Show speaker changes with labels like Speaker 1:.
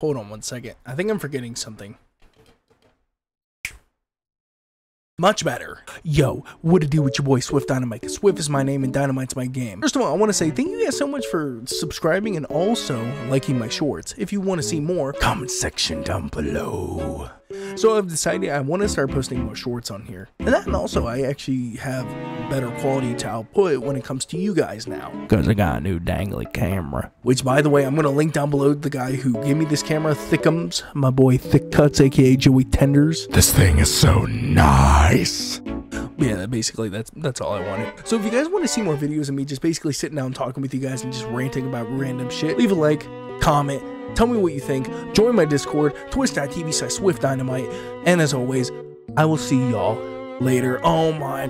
Speaker 1: Hold on one second. I think I'm forgetting something. Much better. Yo, what to do with your boy Swiff Dynamite? Swiff is my name and Dynamite's my game. First of all, I want to say thank you guys so much for subscribing and also liking my shorts. If you want to see more, comment section down below. So I've decided I want to start posting more shorts on here. And that and also I actually have better quality to output when it comes to you guys now.
Speaker 2: Cause I got a new dangly camera.
Speaker 1: Which by the way, I'm gonna link down below the guy who gave me this camera, Thickums, my boy ThiccCuts, aka Joey Tenders.
Speaker 2: This thing is so nice.
Speaker 1: Yeah, basically that's that's all I wanted. So if you guys want to see more videos of me just basically sitting down talking with you guys and just ranting about random shit, leave a like, comment, tell me what you think, join my Discord, twitch.tv slash Swiff Dynamite, and as always, I will see y'all later. Oh my